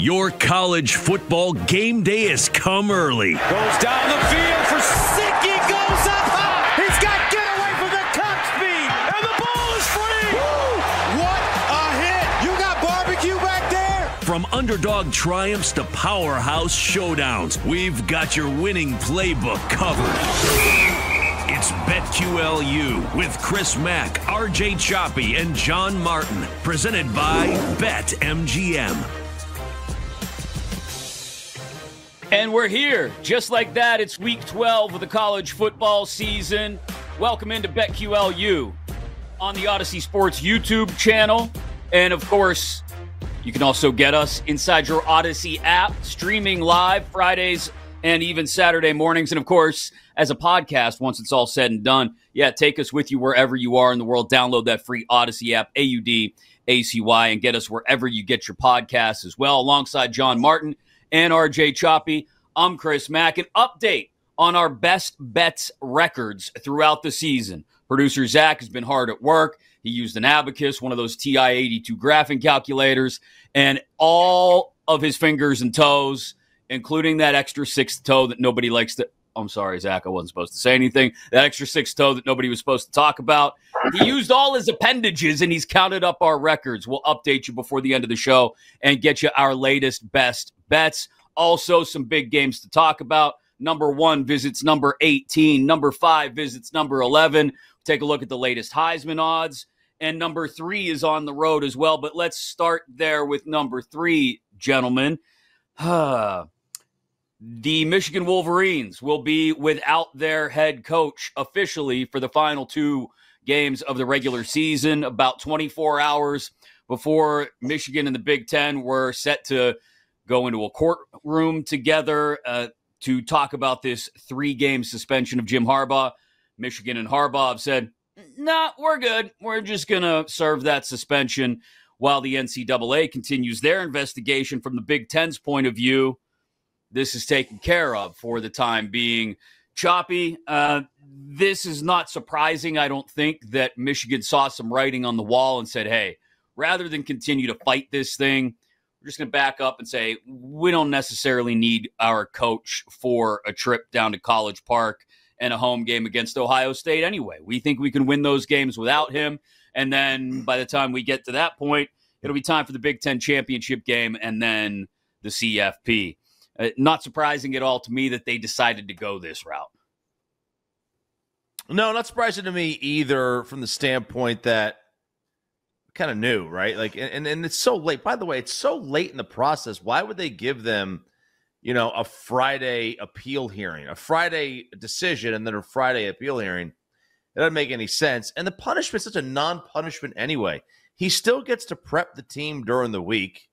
Your college football game day has come early. Goes down the field for Sicky, goes up high. He's got get away from the top speed, and the ball is free. Woo! What a hit! You got barbecue back there. From underdog triumphs to powerhouse showdowns, we've got your winning playbook covered. It's BetQLU with Chris Mack, RJ Choppy, and John Martin, presented by BetMGM. And we're here, just like that. It's week 12 of the college football season. Welcome into BetQLU on the Audacy Sports YouTube channel. And of course, you can also get us inside your Audacy app, streaming live Fridays and even Saturday mornings. And of course, as a podcast, once it's all said and done, yeah, take us with you wherever you are in the world. Download that free Audacy app, A U D A C Y, and get us wherever you get your podcasts as well, alongside John Martin and RJ Choppy. I'm Chris Mack. An update on our best bets records throughout the season. Producer Zach has been hard at work. He used an abacus, one of those TI 82 graphing calculators, and all of his fingers and toes, including that extra sixth toe that nobody likes to. I'm sorry, Zach, I wasn't supposed to say anything. That extra sixth toe that nobody was supposed to talk about. He used all his appendages and he's counted up our records. We'll update you before the end of the show and get you our latest best bets. Also, some big games to talk about. Number one visits number 18. Number five visits number 11. Take a look at the latest Heisman odds. And number three is on the road as well. But let's start there with number three, gentlemen. the Michigan Wolverines will be without their head coach officially for the final two games of the regular season. About 24 hours before Michigan and the Big Ten were set to go into a courtroom together uh, to talk about this three game suspension of Jim Harbaugh. Michigan and Harbaugh have said, nah, we're good. We're just going to serve that suspension while the NCAA continues their investigation from the Big Ten's point of view. This is taken care of for the time being. Choppy, uh, this is not surprising. I don't think that Michigan saw some writing on the wall and said, hey, rather than continue to fight this thing, we're just going to back up and say we don't necessarily need our coach for a trip down to College Park and a home game against Ohio State anyway. We think we can win those games without him. And then by the time we get to that point, it'll be time for the Big Ten championship game and then the CFP. Uh, not surprising at all to me that they decided to go this route. No, not surprising to me either from the standpoint that kind of new, right? Like, and, and it's so late. By the way, it's so late in the process. Why would they give them, you know, a Friday appeal hearing, a Friday decision, and then a Friday appeal hearing? It doesn't make any sense. And the punishment is such a non-punishment anyway. He still gets to prep the team during the week.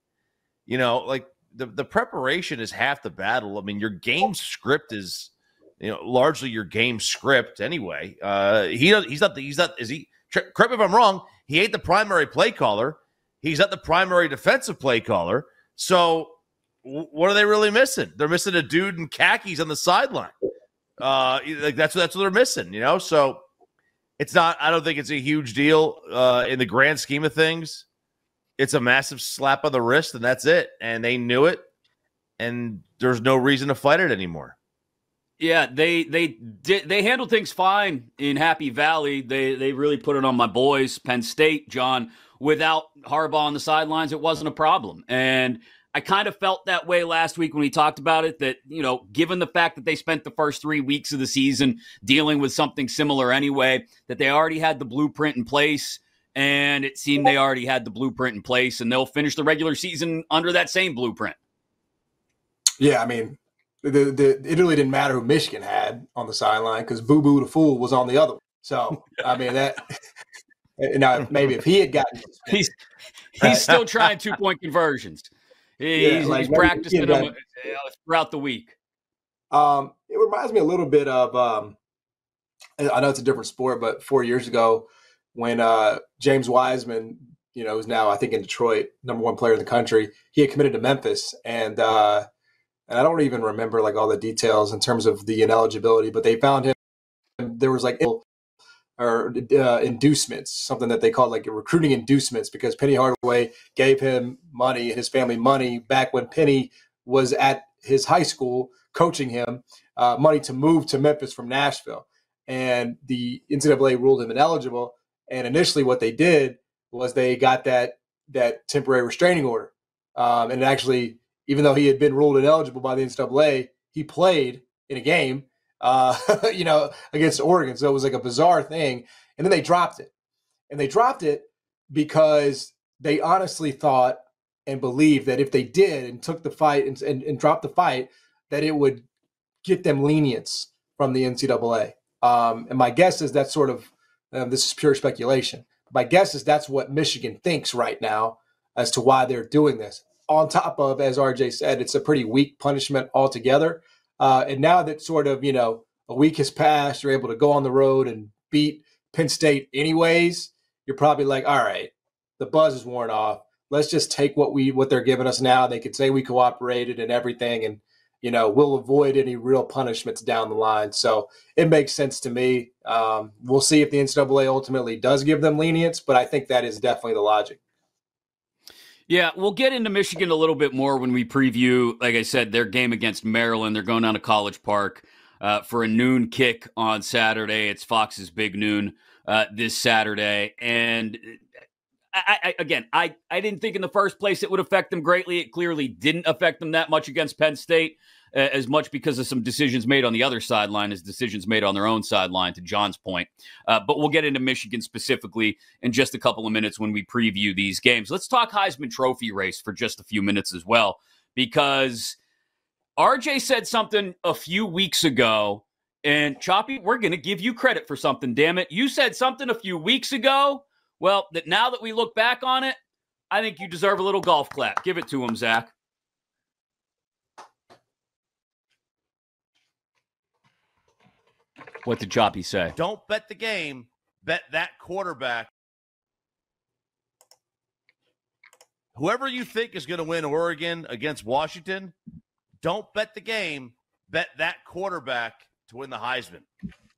You know, like the the preparation is half the battle. I mean, your game script is, you know, largely your game script anyway. Uh, he he's not the, he's not is he? Correct me if I'm wrong. He ain't the primary play caller. He's not the primary defensive play caller. So what are they really missing? They're missing a dude in khakis on the sideline. Uh, like that's that's what they're missing, you know. So it's not. I don't think it's a huge deal uh, in the grand scheme of things. It's a massive slap on the wrist, and that's it. And they knew it, and there's no reason to fight it anymore. Yeah, they they did they handled things fine in Happy Valley. They they really put it on my boys, Penn State, John. Without Harbaugh on the sidelines, it wasn't a problem. And I kind of felt that way last week when we talked about it. That you know, given the fact that they spent the first three weeks of the season dealing with something similar anyway, that they already had the blueprint in place, and it seemed they already had the blueprint in place, and they'll finish the regular season under that same blueprint. Yeah, I mean, the, the, it really didn't matter who Michigan had on the sideline because Boo Boo the Fool was on the other one. So, I mean, that now maybe if he had gotten he's he's still trying two point conversions. He's, yeah, like he's practicing them uh, throughout the week. Um, it reminds me a little bit of um, I know it's a different sport, but four years ago when uh, James Wiseman, you know, is now I think in Detroit, number one player in the country, he had committed to Memphis, and uh, and I don't even remember like all the details in terms of the ineligibility, but they found him. There was like or uh, inducements, something that they called like recruiting inducements, because Penny Hardaway gave him money, his family money, back when Penny was at his high school coaching him, uh, money to move to Memphis from Nashville. And the NCAA ruled him ineligible. And initially, what they did was they got that that temporary restraining order. Um, and it actually, even though he had been ruled ineligible by the NCAA, he played in a game uh, you know, against Oregon. So it was like a bizarre thing. And then they dropped it. And they dropped it because they honestly thought and believed that if they did and took the fight and, and, and dropped the fight, that it would get them lenience from the NCAA. Um, and my guess is that sort of, um, this is pure speculation. My guess is that's what Michigan thinks right now as to why they're doing this. On top of, as RJ said, it's a pretty weak punishment altogether. Uh, and now that sort of, you know, a week has passed, you're able to go on the road and beat Penn State anyways, you're probably like, all right, the buzz is worn off. Let's just take what we what they're giving us now. They could say we cooperated and everything, and you know we'll avoid any real punishments down the line. So it makes sense to me. Um, we'll see if the NCAA ultimately does give them lenience, but I think that is definitely the logic. Yeah, we'll get into Michigan a little bit more when we preview, like I said, their game against Maryland. They're going down to College Park uh, for a noon kick on Saturday. It's Fox's big noon uh, this Saturday. And I, I, again, I, I didn't think in the first place it would affect them greatly. It clearly didn't affect them that much against Penn State as much because of some decisions made on the other sideline as decisions made on their own sideline, to John's point. Uh, but we'll get into Michigan specifically in just a couple of minutes when we preview these games. Let's talk Heisman Trophy race for just a few minutes as well, because RJ said something a few weeks ago. And Choppy, we're going to give you credit for something, damn it. You said something a few weeks ago. Well, that now that we look back on it, I think you deserve a little golf clap. Give it to him, Zach. What did Choppy say? Don't bet the game, bet that quarterback. Whoever you think is going to win Oregon against Washington, don't bet the game, bet that quarterback to win the Heisman.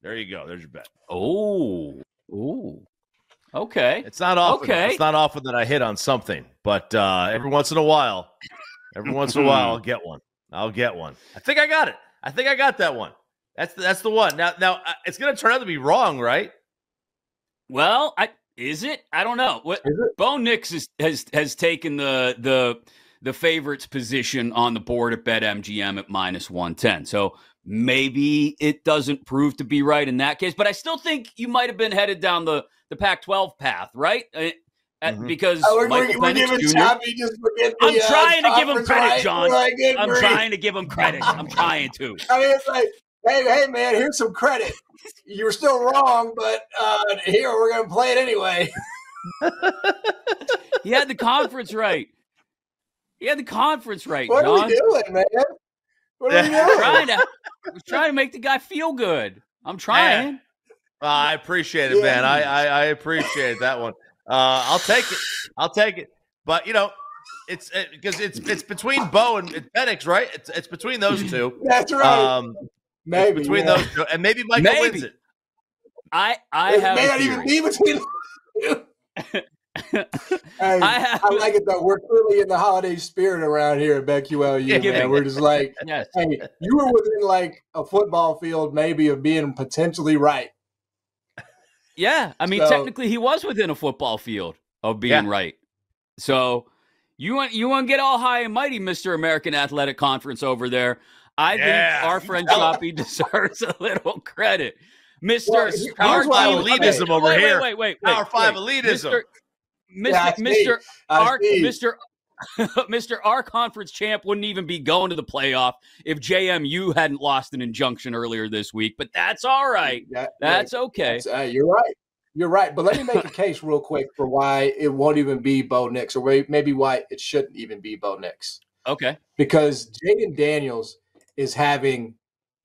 There you go. There's your bet. Oh, oh, okay. It's not often. Okay. It's not often that I hit on something, but uh, every once in a while, every once in a while, I'll get one. I'll get one. I think I got it. I think I got that one. That's the, that's the one. Now now uh, it's going to turn out to be wrong, right? Well, I is it? I don't know. What Bo Nix is, has has taken the the the favorites position on the board at BetMGM at minus 110. So maybe it doesn't prove to be right in that case, but I still think you might have been headed down the the Pac-12 path, right? Uh, mm-hmm. Because oh, we're, Michael we're, Penix Jr. The, I'm uh, trying to give him credit, right? John. I'm trying to give him credit. I'm trying to. I mean, it's like hey, hey, man, here's some credit. You were still wrong, but uh, here we're going to play it anyway. he had the conference right. He had the conference right. What John. are we doing, man? What are we doing? trying to, I was trying to make the guy feel good. I'm trying. Uh, I appreciate it, yeah. man. I, I, I appreciate that one. Uh, I'll take it. I'll take it. But you know, it's because it, it's it's between Bo and Penix, right? It's it's between those two. That's right. Um, Maybe between yeah. those two, and maybe Michael maybe. wins it. I I it have may not even be between. hey, I, have, I, like it though. We're clearly in the holiday spirit around here at BetQLU. Yeah, man. We're just like, yes. hey, you were within like a football field, maybe of being potentially right. Yeah, I mean, so, technically, he was within a football field of being yeah. right. So you want you want to get all high and mighty, Mister American Athletic Conference over there. I yeah. think our friend Choppy deserves a little credit. Mr. Well, Power Five elitism over wait, here. Wait, wait, wait. Power Five elitism. Mr. Yeah, Mr. Our, Mr. Mr. Our conference champ wouldn't even be going to the playoff if JMU hadn't lost an injunction earlier this week. But that's all right. That, that's okay. That's, uh, you're right. You're right. But let me make a case real quick for why it won't even be Bo Nix, or maybe why it shouldn't even be Bo Nix. Okay. Because Jayden Daniels is having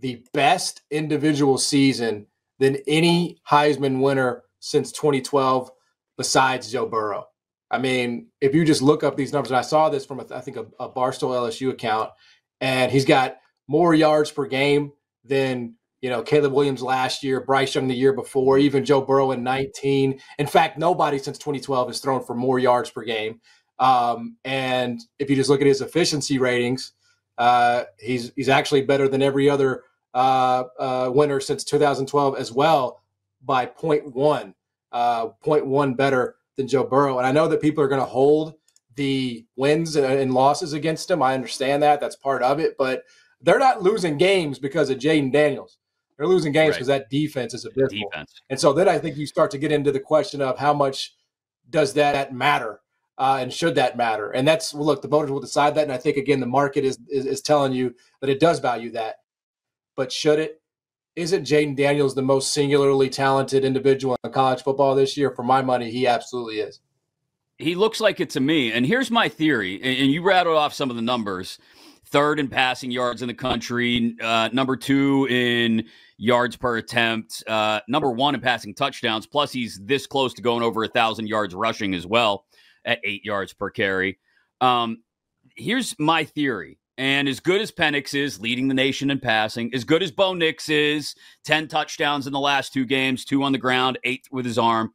the best individual season than any Heisman winner since 2012, besides Joe Burrow. I mean, if you just look up these numbers, and I saw this from, a, I think, a, a Barstool LSU account, and he's got more yards per game than You know, Caleb Williams last year, Bryce Young the year before, even Joe Burrow in 19. In fact, nobody since 2012 has thrown for more yards per game. Um, and if you just look at his efficiency ratings, uh, he's he's actually better than every other uh, uh, winner since 2012 as well by 0.1, uh, 0.1 better than Joe Burrow. And I know that people are going to hold the wins and losses against him. I understand that. That's part of it. But they're not losing games because of Jayden Daniels. They're losing games because right. that defense is abysmal. Defense. And so then I think you start to get into the question of how much does that matter uh, and should that matter? And that's look, the voters will decide that. And I think again, the market is, is, is telling you that it does value that. But should it? Isn't Jayden Daniels the most singularly talented individual in college football this year? For my money, he absolutely is. He looks like it to me. And here's my theory. And you rattled off some of the numbers third in passing yards in the country, uh, number two in yards per attempt, uh, number one in passing touchdowns. Plus, he's this close to going over a thousand yards rushing as well at eight yards per carry. Um, here's my theory. And as good as Penix is leading the nation in passing, as good as Bo Nix is, 10 touchdowns in the last two games, two on the ground, eight with his arm.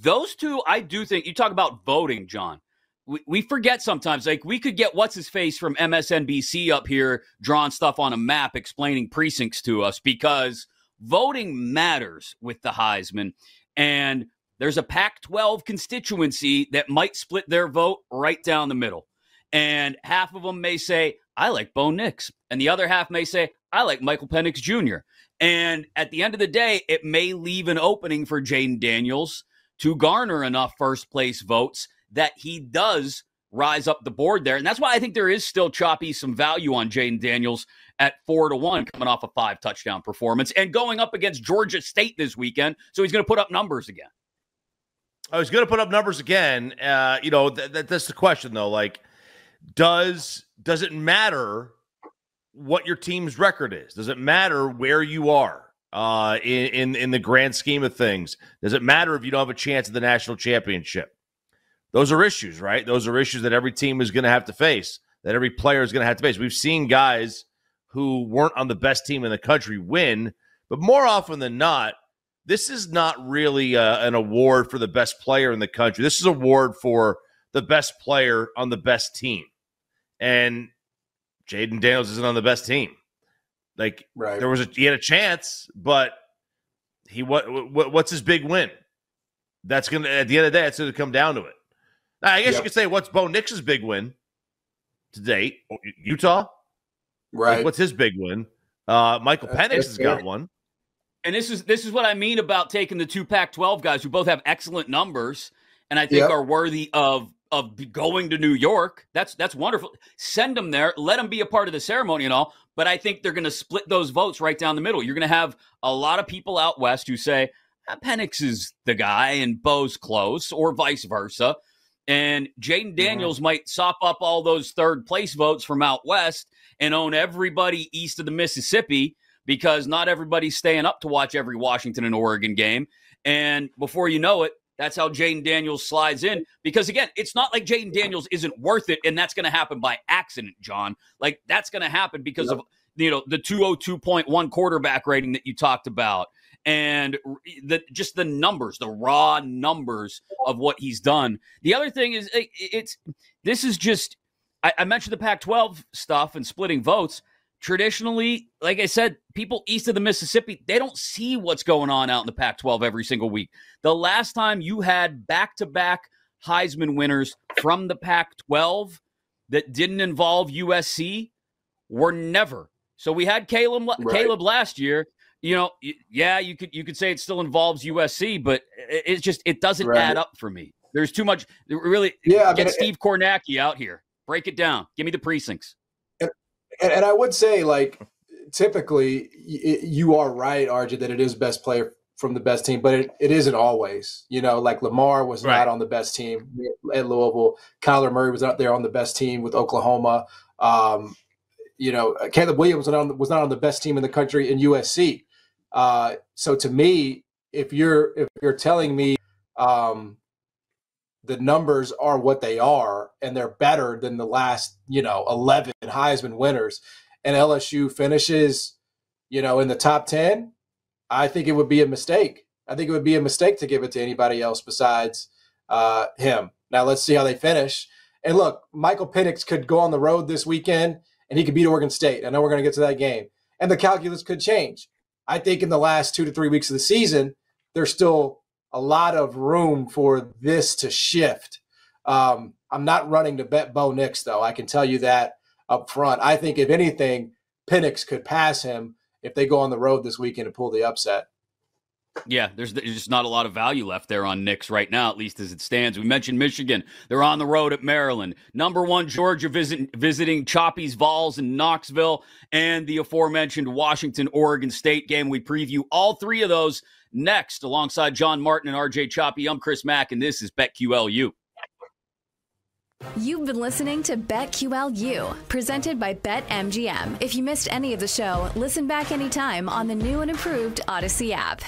Those two, I do think you talk about voting, John. We, we forget sometimes, like we could get what's his face from MSNBC up here drawing stuff on a map explaining precincts to us because voting matters with the Heisman. And there's a Pac 12 constituency that might split their vote right down the middle. And half of them may say, I like Bo Nix. And the other half may say, I like Michael Penix Jr. And at the end of the day, it may leave an opening for Jayden Daniels to garner enough first place votes that he does rise up the board there. And that's why I think there is still choppy some value on Jayden Daniels at four to one coming off a five touchdown performance and going up against Georgia State this weekend. So he's going to put up numbers again. I was going to put up numbers again. Uh, you know, th- th- that's the question though. Like, does does it matter what your team's record is? Does it matter where you are uh, in, in in the grand scheme of things? Does it matter if you don't have a chance at the national championship? Those are issues, right? Those are issues that every team is going to have to face. That every player is going to have to face. We've seen guys who weren't on the best team in the country win, but more often than not, this is not really uh, an award for the best player in the country. This is an award for the best player on the best team and Jayden Daniels isn't on the best team. Like right. there was a he had a chance, but he what, what what's his big win? That's gonna at the end of the day, it's gonna come down to it. Now, I guess yep. you could say what's Bo Nix's big win to date? Utah, right? Like, what's his big win? Uh, Michael Penix has got one. And this is this is what I mean about taking the two Pac-12 guys who both have excellent numbers and I think yep. are worthy of of going to New York. That's that's wonderful. Send them there. Let them be a part of the ceremony and all. But I think they're going to split those votes right down the middle. You're going to have a lot of people out west who say ah, Penix is the guy and Bo's close, or vice versa. And Jayden mm-hmm. Daniels mm-hmm. might sop up all those third place votes from out west and own everybody east of the Mississippi because not everybody's staying up to watch every Washington and Oregon game. And before you know it, that's how Jayden Daniels slides in. Because again, it's not like Jayden Daniels isn't worth it, and that's going to happen by accident, John. Like that's going to happen because yep. of you know the 202.1 quarterback rating that you talked about and the just the numbers the raw numbers of what he's done the other thing is it's this is just I, I mentioned the pac 12 stuff and splitting votes traditionally, like I said, people east of the Mississippi, they don't see what's going on out in the Pac 12 every single week. The last time you had back to back Heisman winners from the Pac 12 that didn't involve USC were never. So we had Caleb, right. Caleb last year. You know, yeah, you could you could say it still involves USC, but it's just it doesn't right. add up for me. There's too much. Really, yeah. Get Steve it, Kornacki out here. Break it down. Give me the precincts and, and I would say, like, typically you are right, RJ, that it is best player from the best team, but it, it isn't always. You know, like Lamar was right. not on the best team at Louisville. Kyler Murray was not there on the best team with Oklahoma. Um, you know, Caleb Williams was not, on, was not on the best team in the country in USC. Uh, so to me, if you're if you're telling me um, the numbers are what they are and they're better than the last, you know, 11 Heisman winners and LSU finishes you know, in the top 10, I think it would be a mistake. I think it would be a mistake to give it to anybody else besides uh, him. Now let's see how they finish. And look, Michael Penix could go on the road this weekend and he could beat Oregon State. I know we're going to get to that game. And the calculus could change. I think in the last two to three weeks of the season, they're still a lot of room for this to shift. Um, I'm not running to bet Bo Nix, though. I can tell you that up front. I think, if anything, Penix could pass him if they go on the road this weekend to pull the upset. Yeah, there's, there's just not a lot of value left there on Nix right now, at least as it stands. We mentioned Michigan. They're on the road at Maryland. Number one, Georgia visit, visiting Choppies Vols in Knoxville, and the aforementioned Washington Oregon State game. We preview all three of those next alongside John Martin and RJ Choppy. I'm Chris Mack, and this is BetQLU. You've been listening to BetQLU, presented by BetMGM. If you missed any of the show, listen back anytime on the new and improved Audacy app.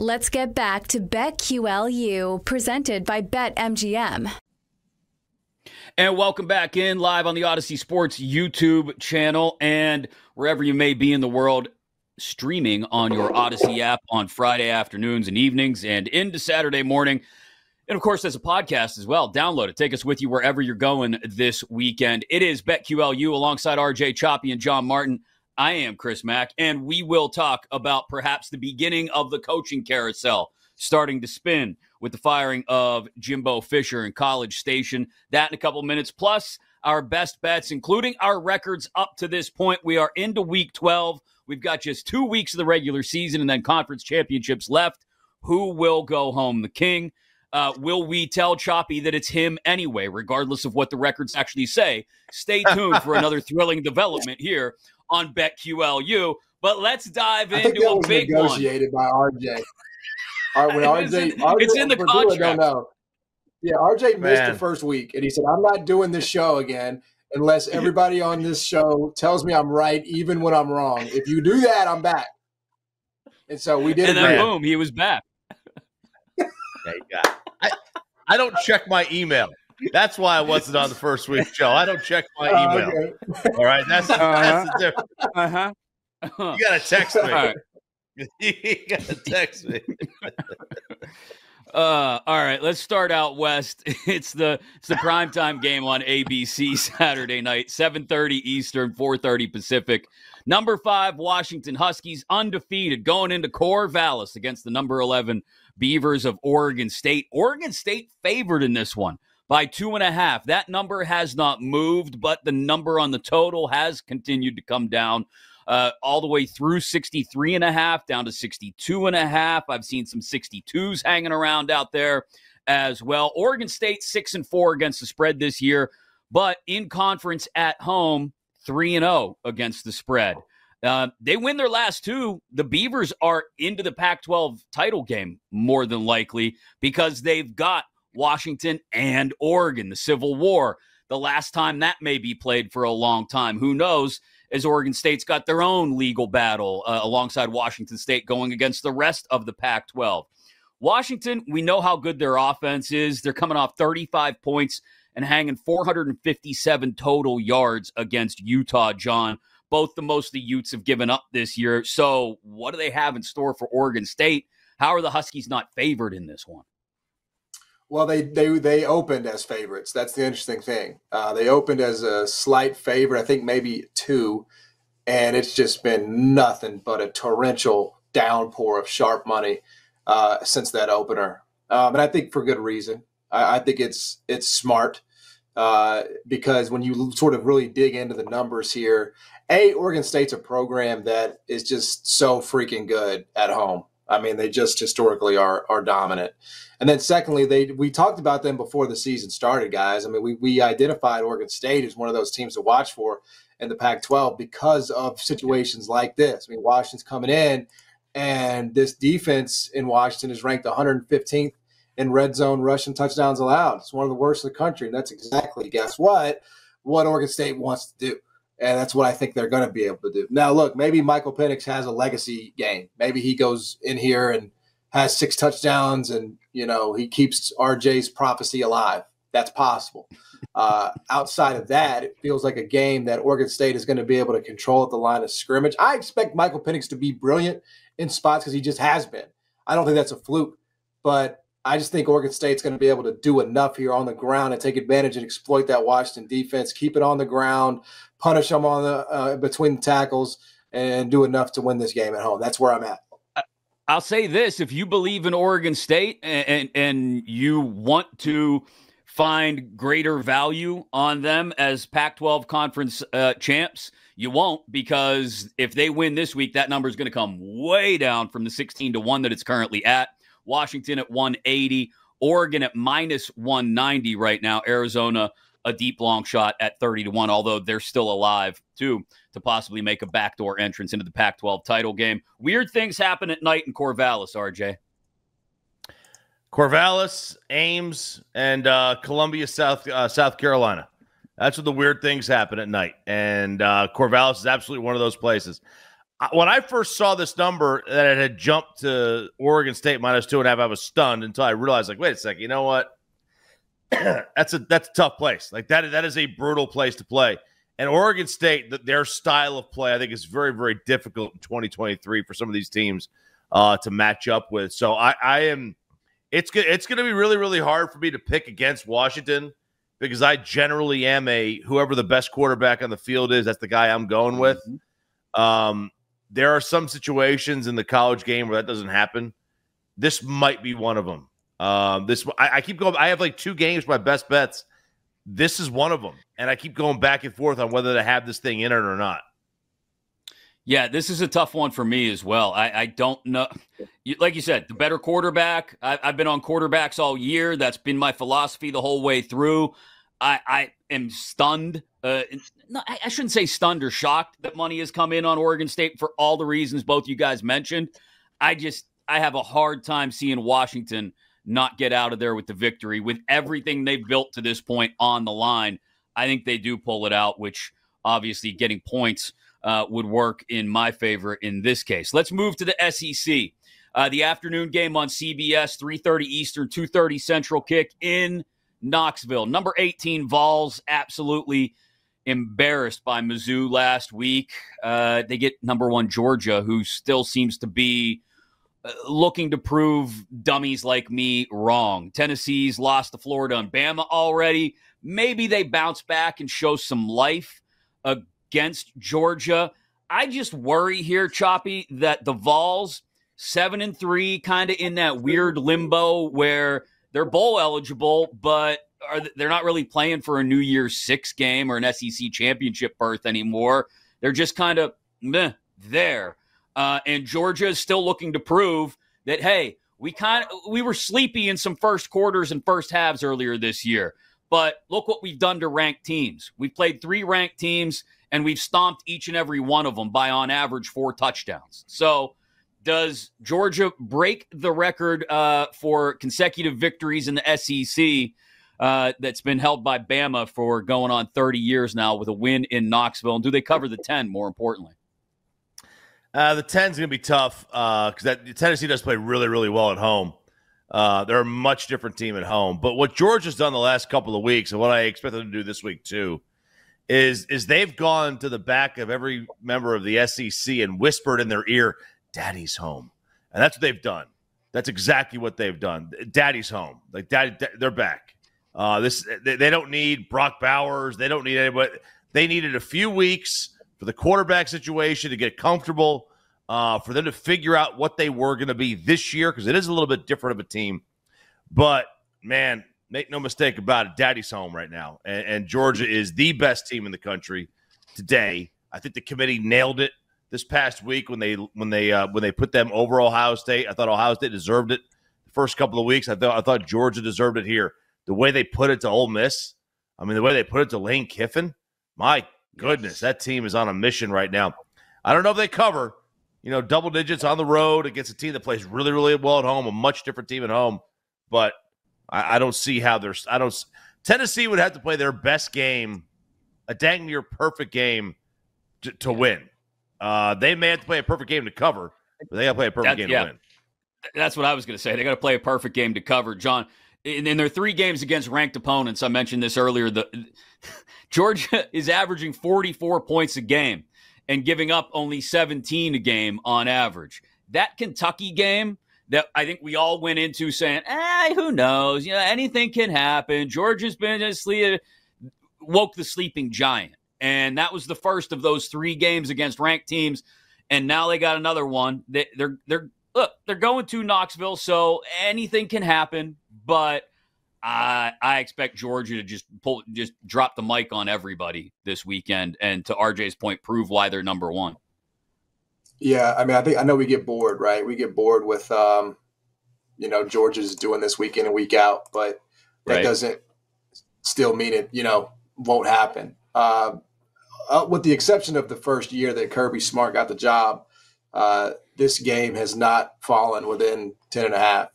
Let's get back to BetQLU, presented by BetMGM. And welcome back in live on the Audacy Sports YouTube channel and wherever you may be in the world, streaming on your Audacy app on Friday afternoons and evenings and into Saturday morning. And of course, there's a podcast as well. Download it. Take us with you wherever you're going this weekend. It is BetQLU alongside RJ Choppy and John Martin. I am Chris Mack, and we will talk about perhaps the beginning of the coaching carousel starting to spin with the firing of Jimbo Fisher in College Station. That in a couple minutes, plus our best bets, including our records up to this point. We are into week 12. We've got just two weeks of the regular season and then conference championships left. Who will go home? The king. Uh, will we tell Choppy that it's him anyway, regardless of what the records actually say? Stay tuned for another thrilling development here on BetQLU. But let's dive I think into that a was big one. negotiated by RJ. All right, when RJ, in- RJ it's in the for people that contract. Don't know. Yeah, RJ missed the first week, and he said, "I'm not doing this show again unless everybody on this show tells me I'm right, even when I'm wrong. If you do that, I'm back." And so we did And then boom, he was back. Yeah, you got. I, I don't check my email. That's why I wasn't on the first week show. I don't check my Uh, email. okay. All right, that's that's the difference. Uh-huh. You gotta text me. All right. you gotta text me. Uh, all right, let's start out west. It's the it's the primetime game on ABC Saturday night, 7:30 Eastern, 4:30 Pacific. Number 5 Washington Huskies undefeated going into Corvallis against the number 11 Beavers of Oregon State. Oregon State favored in this one by two and a half. That number has not moved, but the number on the total has continued to come down uh, all the way through 63 and a half down to 62 and a half. I've seen some 62s hanging around out there as well. Oregon State 6 and 4 against the spread this year, but in conference at home 3 and 0 against the spread. Uh, they win their last two. The Beavers are into the Pac 12 title game more than likely because they've got Washington and Oregon, the Civil War. The last time that may be played for a long time. Who knows? As Oregon State's got their own legal battle uh, alongside Washington State going against the rest of the Pac 12. Washington, we know how good their offense is. They're coming off 35 points and hanging 457 total yards against Utah, John. Both the most the Utes have given up this year. So, what do they have in store for Oregon State? How are the Huskies not favored in this one? Well, they they they opened as favorites. That's the interesting thing. Uh, they opened as a slight favorite, I think maybe two, and it's just been nothing but a torrential downpour of sharp money uh, since that opener, um, and I think for good reason. I, I think it's it's smart uh, because when you sort of really dig into the numbers here, a Oregon State's a program that is just so freaking good at home. I mean, they just historically are are dominant. And then secondly, they we talked about them before the season started, guys. I mean, we we identified Oregon State as one of those teams to watch for in the Pac-12 because of situations like this. I mean, Washington's coming in, and this defense in Washington is ranked 115th in red zone rushing touchdowns allowed. It's one of the worst in the country, and that's exactly guess what what Oregon State wants to do. And that's what I think they're going to be able to do. Now, look, maybe Michael Penix has a legacy game. Maybe he goes in here and has six touchdowns and, you know, he keeps RJ's prophecy alive. That's possible. Uh, outside of that, it feels like a game that Oregon State is going to be able to control at the line of scrimmage. I expect Michael Penix to be brilliant in spots because he just has been. I don't think that's a fluke, but I just think Oregon State's going to be able to do enough here on the ground and take advantage and exploit that Washington defense, keep it on the ground, punish them on the uh, between the tackles, and do enough to win this game at home. That's where I'm at. I'll say this: if you believe in Oregon State and and, and you want to find greater value on them as Pac-12 conference uh, champs, you won't because if they win this week, that number is going to come way down from the 16 to one that it's currently at. Washington at 180, Oregon at minus 190 right now. Arizona a deep long shot at 30 to 1, although they're still alive too to possibly make a backdoor entrance into the Pac 12 title game. Weird things happen at night in Corvallis, RJ. Corvallis, Ames, and uh, Columbia, South uh, South Carolina. That's where the weird things happen at night, and uh, Corvallis is absolutely one of those places. When I first saw this number that it had jumped to Oregon State minus two and a half, I was stunned until I realized, like, wait a second, you know what? that's a that's a tough place. Like that that is a brutal place to play. And Oregon State, their style of play, I think, is very very difficult in 2023 for some of these teams uh, to match up with. So I, I am. It's good. it's going to be really really hard for me to pick against Washington because I generally am a whoever the best quarterback on the field is. That's the guy I'm going with. Mm-hmm. Um, there are some situations in the college game where that doesn't happen. This might be one of them. Um, this I, I, keep going. I have like two games, my best bets. This is one of them, and I keep going back and forth on whether to have this thing in it or not. Yeah, this is a tough one for me as well. I, I don't know. Like you said, the better quarterback. I, have been on quarterbacks all year. That's been my philosophy the whole way through. I, I am stunned. Uh, no, I shouldn't say stunned or shocked that money has come in on Oregon State for all the reasons both you guys mentioned. I just I have a hard time seeing Washington not get out of there with the victory with everything they've built to this point on the line. I think they do pull it out, which obviously getting points uh, would work in my favor in this case. Let's move to the SEC. Uh, the afternoon game on CBS, 3:30 Eastern, 2:30 Central kick in Knoxville. Number 18 Vols absolutely embarrassed by Mizzou last week. Uh, they get number one Georgia, who still seems to be uh, looking to prove dummies like me wrong. Tennessee's lost to Florida and Bama already. Maybe they bounce back and show some life against Georgia. I just worry here, Choppy, that the Vols seven and three, kind of in that weird limbo where they're bowl eligible, but are they're not really playing for a New Year's Six game or an SEC championship berth anymore. They're just kind of meh there. Uh, and Georgia is still looking to prove that hey, we kind of we were sleepy in some first quarters and first halves earlier this year. But look what we've done to ranked teams. We've played three ranked teams and we've stomped each and every one of them by on average four touchdowns. So does Georgia break the record uh, for consecutive victories in the SEC uh, that's been held by Bama for going on 30 years now with a win in Knoxville? And do they cover the 10, more importantly? Uh, the 10 is going to be tough because uh, Tennessee does play really, really well at home. Uh, they're a much different team at home. But what Georgia's done the last couple of weeks, and what I expect them to do this week too, is is they've gone to the back of every member of the SEC and whispered in their ear, "Daddy's home," and that's what they've done. That's exactly what they've done. Daddy's home. Like daddy, they're back. Uh, this they, they don't need Brock Bowers. They don't need anybody. They needed a few weeks for the quarterback situation to get comfortable, uh, for them to figure out what they were going to be this year because it is a little bit different of a team. But man, make no mistake about it, Daddy's home right now, and, and Georgia is the best team in the country today. I think the committee nailed it this past week when they when they uh, when they put them over Ohio State. I thought Ohio State deserved it the first couple of weeks. I thought I thought Georgia deserved it here. The way they put it to Ole Miss, I mean, the way they put it to Lane Kiffin, my goodness, that team is on a mission right now. I don't know if they cover, you know, double digits on the road against a team that plays really, really well at home, a much different team at home. But I, I don't see how there's. I don't. Tennessee would have to play their best game, a dang near perfect game, to, to win. Uh, they may have to play a perfect game to cover, but they got to play a perfect that, game yeah. to win. That's what I was going to say. They got to play a perfect game to cover, John. In, in their three games against ranked opponents, I mentioned this earlier. The Georgia is averaging 44 points a game and giving up only 17 a game on average. That Kentucky game that I think we all went into saying, "Eh, who knows? You know, anything can happen." Georgia's been asleep, woke the sleeping giant, and that was the first of those three games against ranked teams. And now they got another one. They, they're they're look, they're going to Knoxville, so anything can happen. But I I expect Georgia to just pull, just drop the mic on everybody this weekend, and to RJ's point, prove why they're number one. Yeah, I mean, I think I know we get bored, right? We get bored with, um, you know, Georgia's doing this week in and week out, but that right. doesn't still mean it, you know, won't happen. Uh, uh, with the exception of the first year that Kirby Smart got the job, uh, this game has not fallen within 10 and a half.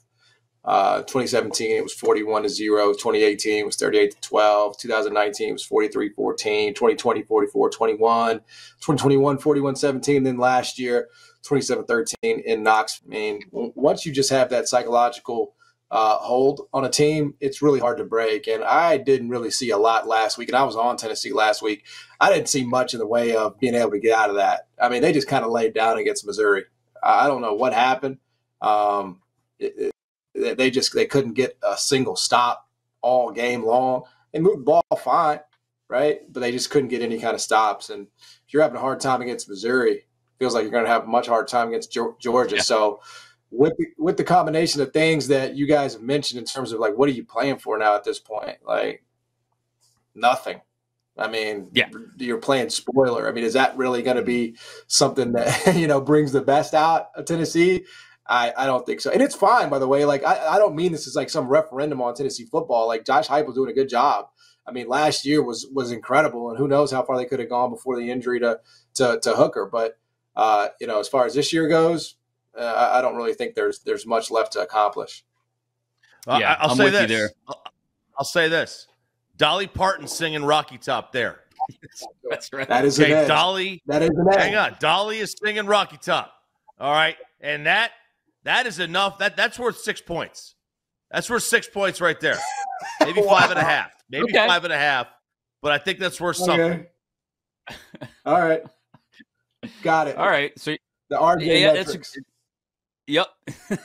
Uh, 2017 it was 41 to 0. 2018 was 38 to 12. 2019 was 43 14. 2020 44 21. 2021 41 17. Then last year 27 13 in Knox. I mean, once you just have that psychological uh, hold on a team, it's really hard to break. And I didn't really see a lot last week. And I was on Tennessee last week. I didn't see much in the way of being able to get out of that. I mean, they just kind of laid down against Missouri. I don't know what happened. Um, it, it, they just they couldn't get a single stop all game long. They moved the ball fine, right? But they just couldn't get any kind of stops. And if you're having a hard time against Missouri, feels like you're going to have a much hard time against Georgia. Yeah. So with the, with the combination of things that you guys have mentioned in terms of like what are you playing for now at this point? Like nothing. I mean, yeah, you're playing spoiler. I mean, is that really going to be something that you know brings the best out of Tennessee? I, I don't think so. And it's fine, by the way. Like I, I don't mean this is like some referendum on Tennessee football. Like Josh Heupel's doing a good job. I mean, last year was was incredible, and who knows how far they could have gone before the injury to to, to Hooker. But uh, you know, as far as this year goes, uh, I don't really think there's there's much left to accomplish. yeah, I'll I'm say this. I'll, I'll say this. Dolly Parton singing Rocky Top there. That's right. That is okay. Dolly. That is an Hang on. Dolly is singing Rocky Top. All right, and that that is enough. That that's worth six points. That's worth six points right there. Maybe wow. five and a half. Maybe okay. five and a half. But I think that's worth something. All right. Got it. All right. So the RJ yeah, metrics. Yep.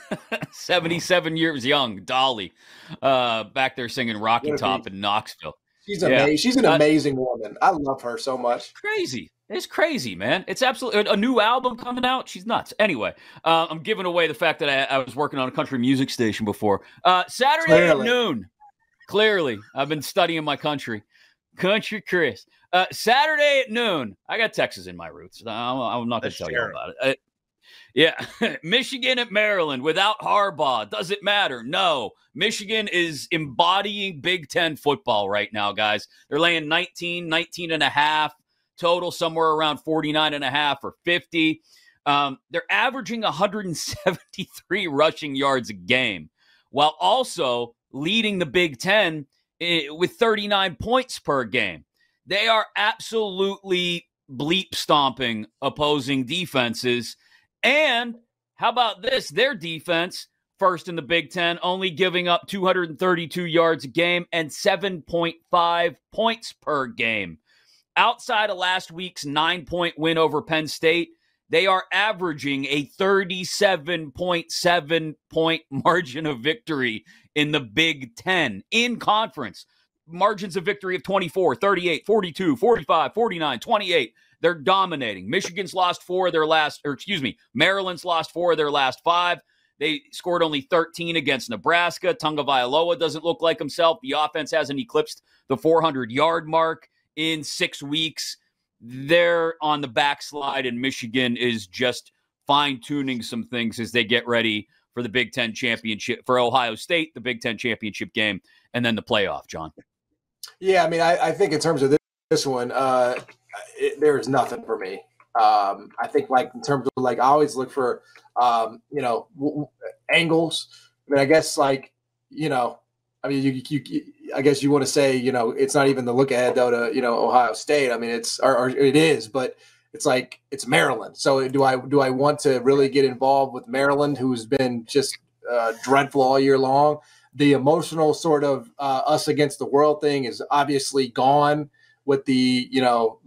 77 years young, Dolly, uh, back there singing Rocky Top in Knoxville. She's amazing. She's an amazing uh, woman. I love her so much. Crazy. It's crazy, man. It's absolutely a new album coming out. She's nuts. Anyway, uh, I'm giving away the fact that I, I, was working on a country music station before. Uh, Saturday Clearly. at noon. Clearly, I've been studying my country. Country Chris. Uh, Saturday at noon. I got Texas in my roots. I'm, I'm not going to tell you about it. Yeah, Michigan at Maryland without Harbaugh. Does it matter? No. Michigan is embodying Big Ten football right now, guys. They're laying 19, 19 and a half, total somewhere around 49 and a half or 50. Um, they're averaging 173 rushing yards a game, while also leading the Big Ten eh, with 39 points per game. They are absolutely bleep stomping opposing defenses. And how about this? Their defense, first in the Big Ten, only giving up 232 yards a game and 7.5 points per game. Outside of last week's nine point win over Penn State, they are averaging a 37.7 point margin of victory in the Big Ten in conference margins of victory of 24, 38, 42, 45, 49, 28. They're dominating. Michigan's lost four of their last, or excuse me, Maryland's lost four of their last five. They scored only 13 against Nebraska. Tagovailoa doesn't look like himself. The offense hasn't eclipsed the 400 yard mark in six weeks. They're on the backslide, and Michigan is just fine tuning some things as they get ready for the Big Ten championship for Ohio State, the Big Ten championship game, and then the playoff, John. Yeah, I mean, I, I think in terms of this, this one, uh, it, there is nothing for me. Um, I think like in terms of like I always look for um, you know w- w- angles. I mean, I guess like you know, I mean, you, you, you I guess you want to say you know it's not even the look ahead though to you know Ohio State. I mean, it's or, or it is, but it's like it's Maryland. So do I do I want to really get involved with Maryland, who's been just uh, dreadful all year long? the emotional sort of uh, us against the world thing is obviously gone with the you know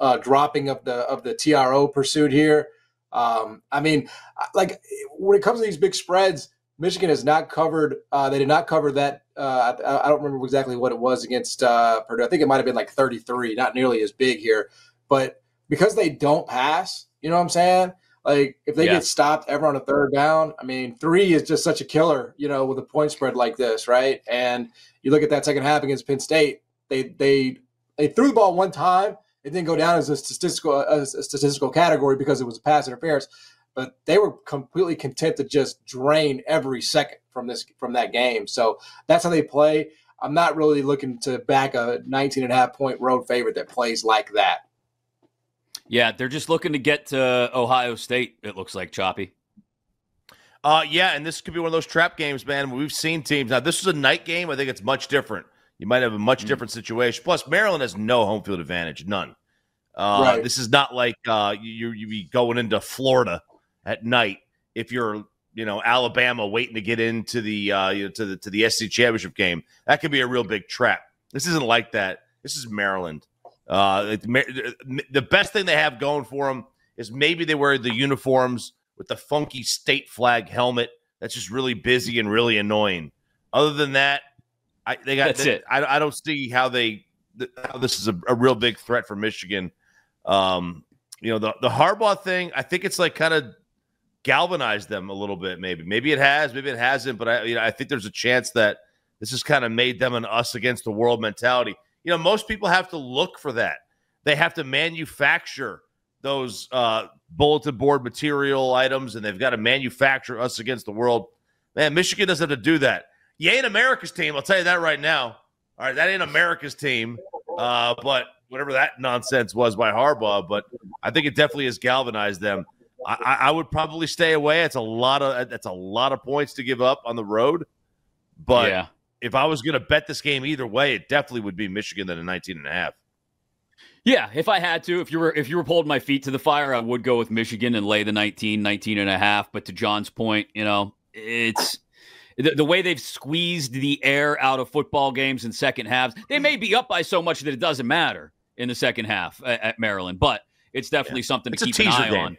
uh, dropping of the of the TRO pursuit here. Um, I mean, like when it comes to these big spreads, Michigan has not covered. Uh, they did not cover that. Uh, I, I, don't remember exactly what it was against uh, Purdue. I think it might have been like 33, not nearly as big here. But because they don't pass, you know what I'm saying? Like if they yeah. get stopped ever on a third down, I mean, three is just such a killer, you know, with a point spread like this, right? And you look at that second half against Penn State, they they they threw the ball one time. It didn't go down as a statistical a statistical category because it was a pass interference, but they were completely content to just drain every second from this from that game. So that's how they play. I'm not really looking to back a 19 and a half point road favorite that plays like that. Yeah, they're just looking to get to Ohio State. It looks like choppy. Uh, yeah, and this could be one of those trap games, man. We've seen teams. Now, this is a night game. I think it's much different. You might have a much mm-hmm. different situation. Plus, Maryland has no home field advantage, none. Uh, right. This is not like uh, you you be going into Florida at night if you're you know Alabama waiting to get into the uh, you know, to the to the SEC championship game. That could be a real big trap. This isn't like that. This is Maryland. Uh, the best thing they have going for them is maybe they wear the uniforms with the funky state flag helmet. That's just really busy and really annoying. Other than that, I, they got. That's they, it. I, I don't see how they how this is a, a real big threat for Michigan. Um, you know the the Harbaugh thing. I think it's like kind of galvanized them a little bit. Maybe maybe it has, maybe it hasn't. But I you know I think there's a chance that this has kind of made them an us against the world mentality. You know, most people have to look for that. They have to manufacture those uh, bulletin board material items, and they've got to manufacture us against the world. Man, Michigan doesn't have to do that. You ain't America's team. I'll tell you that right now. All right, that ain't America's team. Uh, but whatever that nonsense was by Harbaugh, but I think it definitely has galvanized them. I, I would probably stay away. It's a lot of that's a lot of points to give up on the road. But yeah. if I was going to bet this game either way, it definitely would be Michigan than a 19 and a half. Yeah, if I had to, if you were if you were holding my feet to the fire, I would go with Michigan and lay the 19, 19 and a half. But to John's point, you know, it's the, the way they've squeezed the air out of football games in second halves. They may be up by so much that it doesn't matter in the second half at, at Maryland, but it's definitely yeah. something to keep an eye game. on.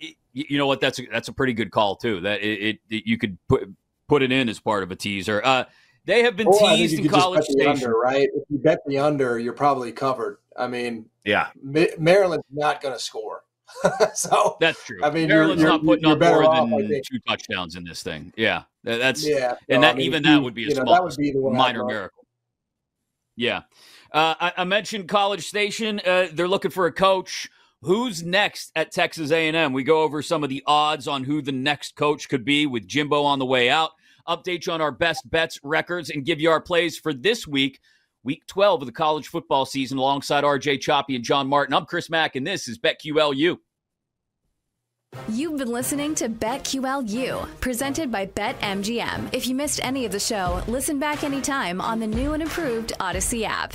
It, you know what? That's a, that's a pretty good call too. That it, it, you could put put it in as part of a teaser. Uh, they have been teased in College Station, under, right? If you bet the under, you're probably covered. I mean, yeah, Maryland's not going to score. so that's true. I mean, Maryland's you're, not putting you're up more off, than two touchdowns in this thing. Yeah, that's yeah, and that I mean, even that would be a small, know, be minor miracle. Yeah, uh, I, I, mentioned College Station. Uh, they're looking for a coach. Who's next at Texas A&M? We go over some of the odds on who the next coach could be with Jimbo on the way out. Update you on our best bets records and give you our plays for this week. Week 12 of the college football season alongside RJ Choppy and John Martin. I'm Chris Mack, and this is BetQLU. You've been listening to BetQLU, presented by BetMGM. If you missed any of the show, listen back anytime on the new and improved Audacy app.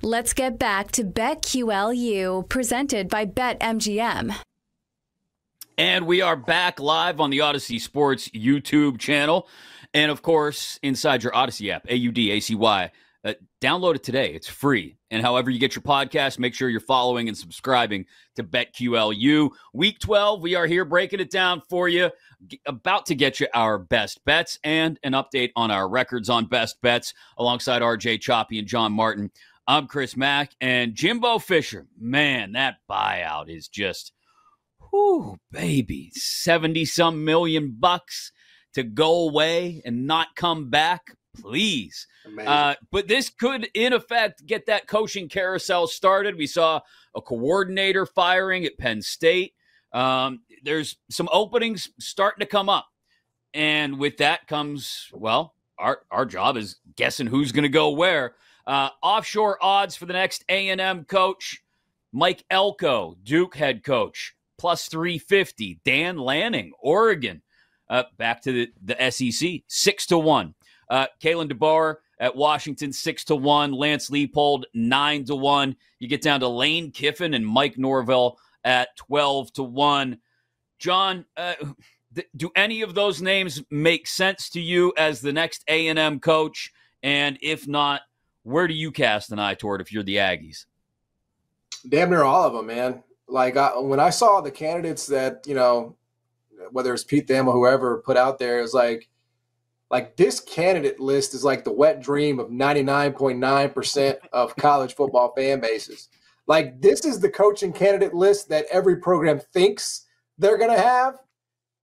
Let's get back to BetQLU, presented by BetMGM. And we are back live on the Audacy Sports YouTube channel. And of course, inside your Audacy app, A U D A C Y. Uh, download it today. It's free. And however you get your podcast, make sure you're following and subscribing to BetQLU. Week 12, we are here breaking it down for you. About to get you our best bets and an update on our records on best bets alongside RJ Choppy and John Martin. I'm Chris Mack and Jimbo Fisher. Man, that buyout is just, whoo, baby, 70 some million bucks to go away and not come back. Please. Uh, but this could, in effect, get that coaching carousel started. We saw a coordinator firing at Penn State. Um, there's some openings starting to come up. And with that comes, well, our, our job is guessing who's going to go where. Uh, offshore odds for the next A&M coach, Mike Elko, Duke head coach, plus 350. Dan Lanning, Oregon, uh, back to the, the SEC, 6 to 1. Uh, Kalen DeBoer at Washington, 6 to 1. Lance Leipold, 9 to 1. You get down to Lane Kiffin and Mike Norvell at 12 to 1. John, uh, do any of those names make sense to you as the next A&M coach? And if not, where do you cast an eye toward if you're the Aggies? Damn near all of them, man. Like I, when I saw the candidates that you know, whether it's Pete Thamel, or whoever put out there, is like, like this candidate list is like the wet dream of 99.9% of college football fan bases. Like this is the coaching candidate list that every program thinks they're gonna have,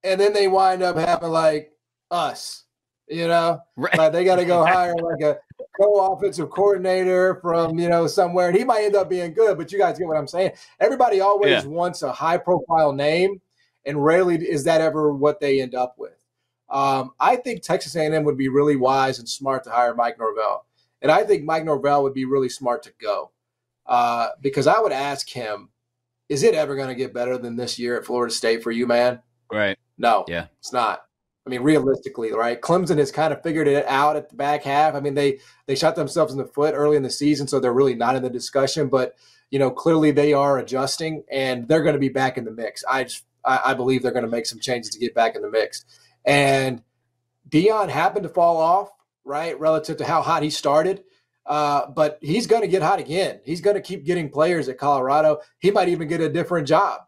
and then they wind up having like us you know, right. like they got to go hire like a co-offensive coordinator from you know somewhere, and he might end up being good. But you guys get what I'm saying. Everybody always yeah. wants a high-profile name, and rarely is that ever what they end up with. Um, I think Texas A&M would be really wise and smart to hire Mike Norvell, and I think Mike Norvell would be really smart to go uh, because I would ask him, "Is it ever going to get better than this year at Florida State for you, man?" Right. No. Yeah. It's not. I mean, realistically, right? Clemson has kind of figured it out at the back half. I mean, they they shot themselves in the foot early in the season, so they're really not in the discussion. But you know, clearly they are adjusting, and they're going to be back in the mix. I just I, I believe they're going to make some changes to get back in the mix. And Deion happened to fall off, right, relative to how hot he started. Uh, but he's going to get hot again. He's going to keep getting players at Colorado. He might even get a different job.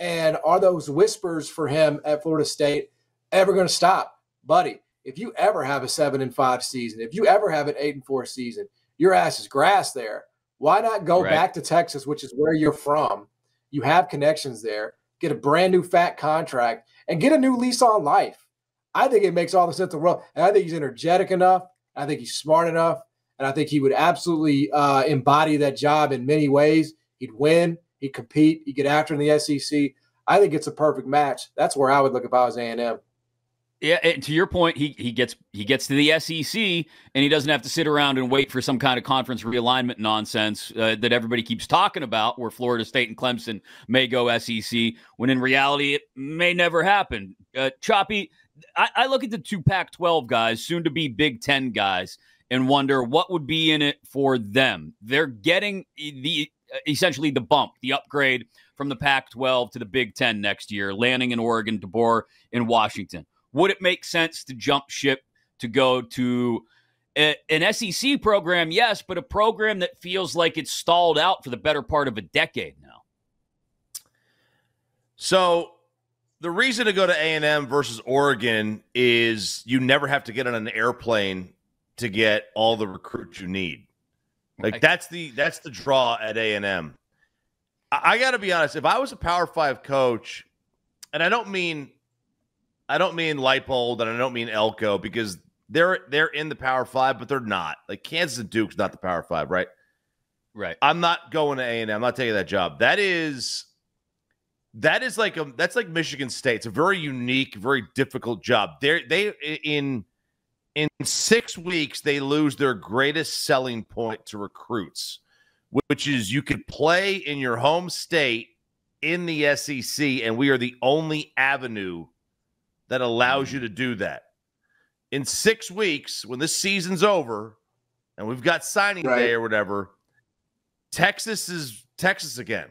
And are those whispers for him at Florida State? Ever going to stop, buddy. If you ever have a seven and five season, if you ever have an eight and four season, your ass is grass there. Why not go right. back to Texas, which is where you're from? You have connections there. Get a brand new fat contract and get a new lease on life. I think it makes all the sense in the world. And I think he's energetic enough. I think he's smart enough. And I think he would absolutely uh, embody that job in many ways. He'd win. He'd compete. He'd get after in the SEC. I think it's a perfect match. That's where I would look if I was A&M. Yeah, to your point, he he gets he gets to the SEC and he doesn't have to sit around and wait for some kind of conference realignment nonsense uh, that everybody keeps talking about, where Florida State and Clemson may go SEC, when in reality it may never happen. Uh, Choppy, I, I look at the two Pac-12 guys, soon to be Big Ten guys, and wonder what would be in it for them. They're getting the essentially the bump, the upgrade from the Pac-12 to the Big Ten next year, landing in Oregon, DeBoer in Washington would it make sense to jump ship to go to a, an SEC program? Yes, but a program that feels like it's stalled out for the better part of a decade now. So the reason to go to A&M versus Oregon is you never have to get on an airplane to get all the recruits you need. Like that's the that's the draw at A&M. I, I got to be honest, if I was a Power 5 coach, and I don't mean I don't mean Leipold and I don't mean Elko because they're they're in the Power Five, but they're not. Like Kansas and Duke's not the Power Five, right? Right. I'm not going to A and I'm not taking that job. That is that is like a that's like Michigan State. It's a very unique, very difficult job. They they in in six weeks they lose their greatest selling point to recruits, which is you could play in your home state in the SEC, and we are the only avenue that allows you to do that. In six weeks, when this season's over and we've got signing right. day or whatever, Texas is Texas again.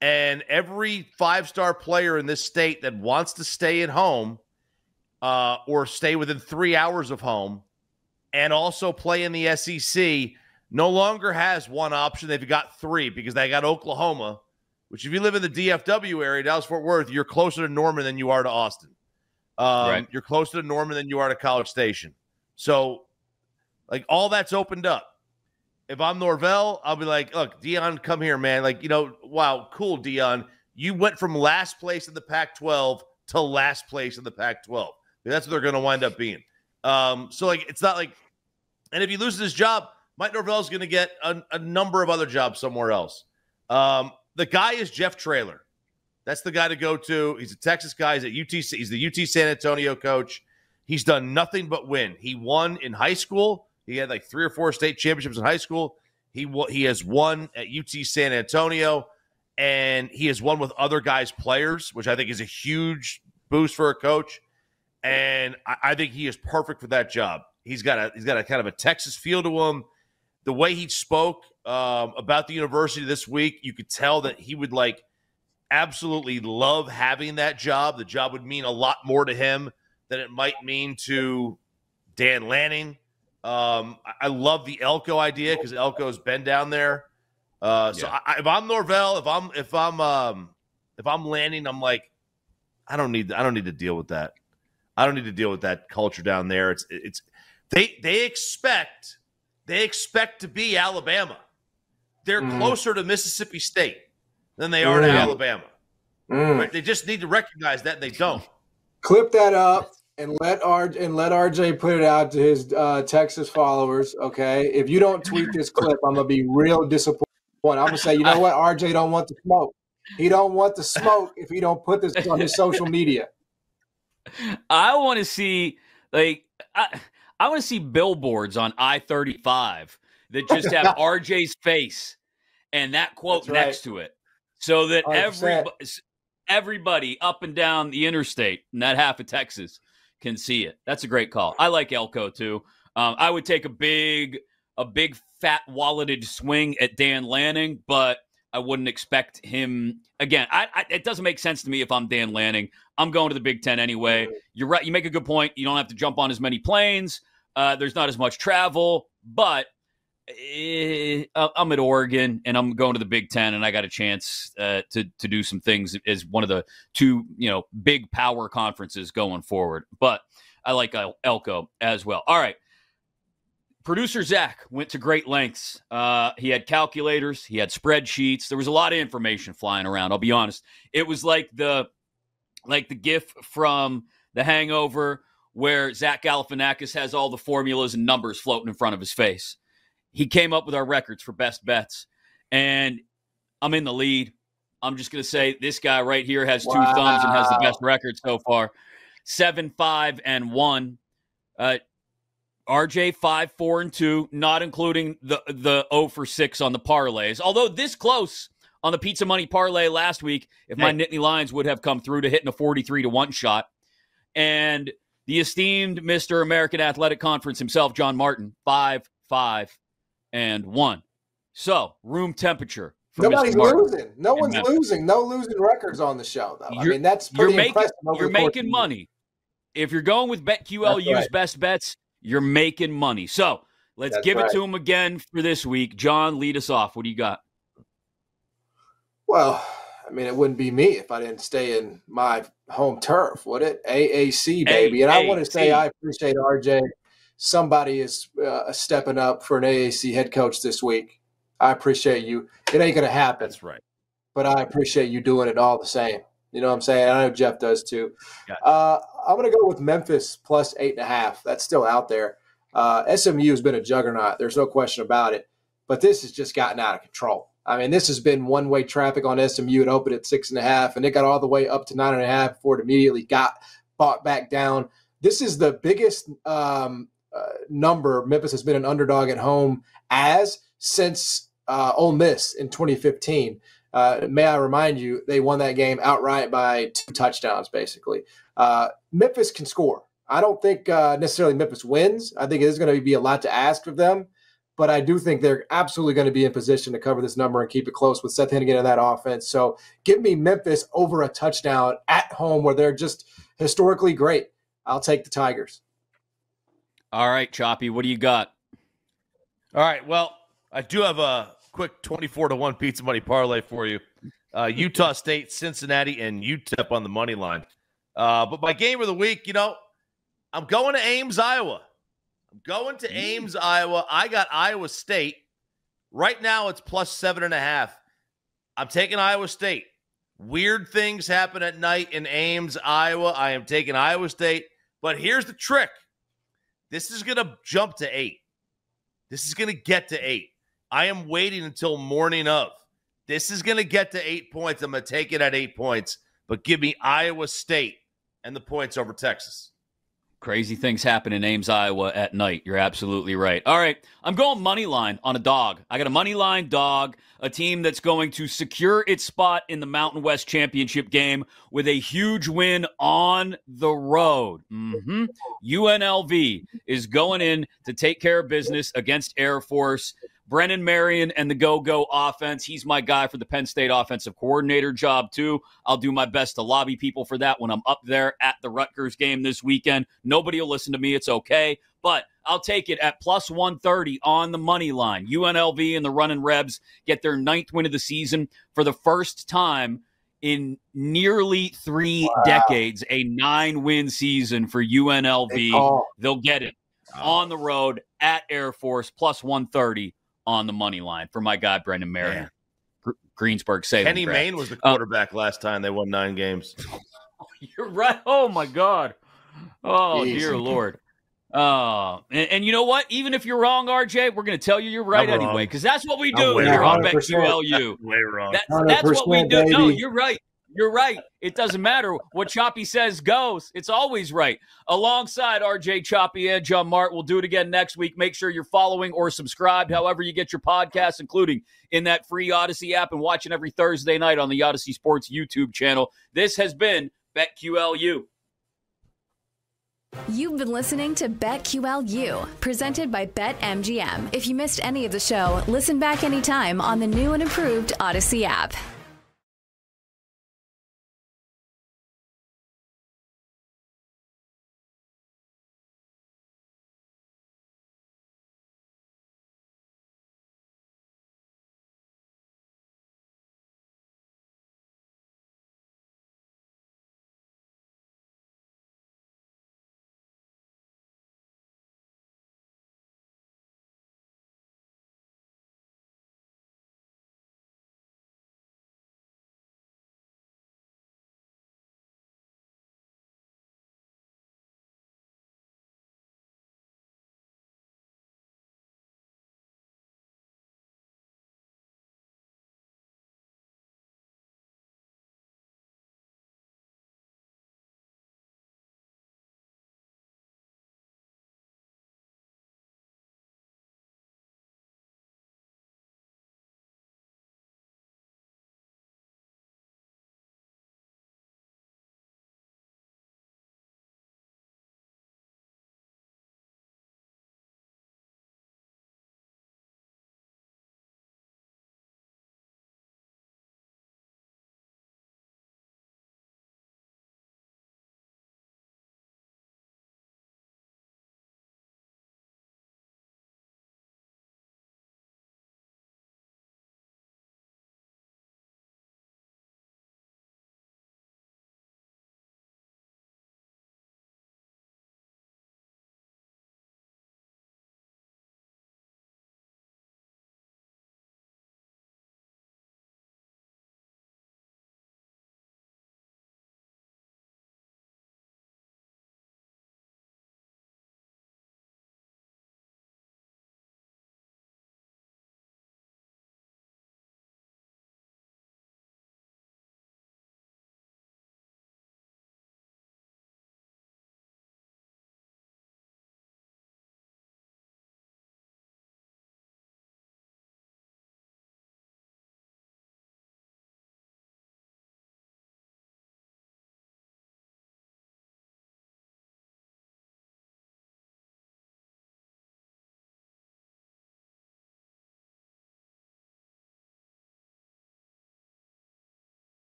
And every five star player in this state that wants to stay at home uh, or stay within three hours of home and also play in the SEC no longer has one option. They've got three because they got Oklahoma, which, if you live in the DFW area, Dallas Fort Worth, you're closer to Norman than you are to Austin. Um, right. You're closer to Norman than you are to College Station. So, like, all that's opened up. If I'm Norvell, I'll be like, look, Deion, come here, man. Like, you know, wow, cool, Deion. You went from last place in the Pac 12 to last place in the Pac 12. That's what they're going to wind up being. Um, so, like, it's not like, and if he loses his job, Mike Norvell is going to get a, a, number of other jobs somewhere else. Um, the guy is Jeff Traylor. That's the guy to go to. He's a Texas guy. He's at UT. He's the UT San Antonio coach. He's done nothing but win. He won in high school. He had like three or four state championships in high school. He he has won at UT San Antonio, and he has won with other guys' players, which I think is a huge boost for a coach. And I, I think he is perfect for that job. He's got a he's got a kind of a Texas feel to him the way he spoke um, about the university this week, you could tell that he would like absolutely love having that job. The job would mean a lot more to him than it might mean to Dan Lanning. Um, I love the Elko idea because Elko's been down there. Uh, so yeah. I, if I'm Norvell, if I'm if I'm um, if I'm Lanning, I'm like, I don't need I don't need to deal with that. I don't need to deal with that culture down there. It's it's they they expect they expect to be Alabama. They're mm. closer to Mississippi State than they are mm. to Alabama. Mm. Right? They just need to recognize that they don't. Clip that up and let R and let RJ put it out to his uh, Texas followers. Okay, if you don't tweet this clip, I'm gonna be real disappointed. I'm gonna say, you know what, RJ don't want the smoke. He don't want the smoke if he don't put this on his social media. I want to see like. I, I want to see billboards on I 35 that just have RJ's face and that quote right. next to it so that everybody, everybody up and down the interstate in that half of Texas can see it. That's a great call. I like Elko too. Um, I would take a big, a big fat walleted swing at Dan Lanning, but I wouldn't expect him again. I, I, it doesn't make sense to me if I'm Dan Lanning. I'm going to the Big Ten anyway. You're right. You make a good point. You don't have to jump on as many planes. Uh, there's not as much travel, but I'm at Oregon and I'm going to the Big Ten, and I got a chance uh, to to do some things as one of the two you know big power conferences going forward. But I like Elko as well. All right. Producer Zach went to great lengths. Uh, he had calculators, he had spreadsheets. There was a lot of information flying around. I'll be honest. It was like the like the gif from The Hangover where Zach Galifianakis has all the formulas and numbers floating in front of his face. He came up with our records for best bets, and I'm in the lead. I'm just going to say this guy right here has two thumbs and has the best record so far. Seven, five, and one. Uh, RJ five, four, and two, not including the the 0 for six on the parlays. Although this close on the pizza money parlay last week, if my Nittany Lions would have come through to hitting a 43 to one shot. And the esteemed Mr. American Athletic Conference himself, John Martin, five, five, and one. So, room temperature. Nobody's losing. No one's Memphis. losing. No losing records on the show, though. You're, I mean, that's pretty you're making, impressive. You're making money. If you're going with BetQLU's right. best bets, you're making money. So, let's that's give right. it to him again for this week. John, lead us off. What do you got? Well, I mean, it wouldn't be me if I didn't stay in my home turf, would it? AAC, baby. And I want to say I appreciate RJ. Somebody is uh, stepping up for an AAC head coach this week. I appreciate you. It ain't going to happen. That's right. But I appreciate you doing it all the same. You know what I'm saying? I know Jeff does too. Uh, I'm going to go with Memphis plus eight and a half. That's still out there. Uh, SMU has been a juggernaut. There's no question about it. But this has just gotten out of control. I mean, this has been one way traffic on SMU. It opened at six and a half, and it got all the way up to nine and a half before it immediately got bought back down. This is the biggest um, number Memphis has been an underdog at home as since uh, Ole Miss in 2015. Uh, may I remind you, they won that game outright by two touchdowns, basically. Uh, Memphis can score. I don't think uh, necessarily Memphis wins. I think it is going to be a lot to ask of them but I do think they're absolutely going to be in position to cover this number and keep it close with Seth Henigan in that offense. So give me Memphis over a touchdown at home where they're just historically great. I'll take the Tigers. All right, Choppy, what do you got? All right. Well, I do have a quick 24 to 1 pizza money parlay for you. Uh, Utah State, Cincinnati, and UTEP on the money line. Uh, but my game of the week, you know, I'm going to Ames, Iowa. I'm going to Ames, Iowa. I got Iowa State. Right now, it's plus seven and a half. I'm taking Iowa State. Weird things happen at night in Ames, Iowa. I am taking Iowa State. But here's the trick this is going to jump to eight. This is going to get to eight. I am waiting until morning of. This is going to get to eight points. I'm going to take it at eight points, but give me Iowa State and the points over Texas. Crazy things happen in Ames, Iowa at night. You're absolutely right. All right. I'm going money line on a dog. I got a money line dog, a team that's going to secure its spot in the Mountain West Championship game with a huge win on the road. Mm-hmm. UNLV is going in to take care of business against Air Force. Brennan Marion and the go go offense. He's my guy for the Penn State offensive coordinator job, too. I'll do my best to lobby people for that when I'm up there at the Rutgers game this weekend. Nobody will listen to me. It's okay. But I'll take it at plus 130 on the money line. UNLV and the running Rebs get their ninth win of the season for the first time in nearly three wow. decades, a nine win season for UNLV. They'll get it on the road at Air Force plus 130 on the money line for my guy Brendan Marion. Gr- Greensburg saving. Kenny Mayne was the uh, quarterback uh, last time they won nine games. You're right. Oh my God. Oh Jeez. dear Lord. Uh, and, and, you know what? Even if you're wrong, RJ, we're going to tell you you're right I'm anyway, because that's what we do here on BetQLU. Way wrong. That's, that's what we do. Baby. No, you're right. You're right. It doesn't matter what Choppy says goes. It's always right. Alongside RJ Choppy and John Mart, we'll do it again next week. Make sure you're following or subscribed, however you get your podcast, including in that free Audacy app and watching every Thursday night on the Audacy Sports YouTube channel. This has been BetQLU. You've been listening to BetQLU, presented by BetMGM. If you missed any of the show, listen back anytime on the new and improved Audacy app.